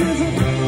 Cause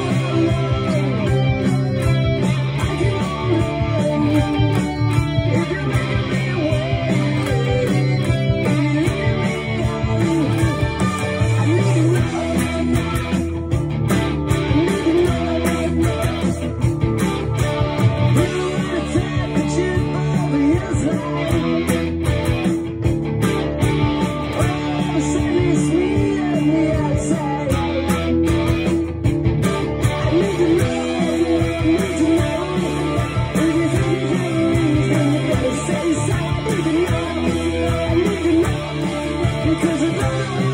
is another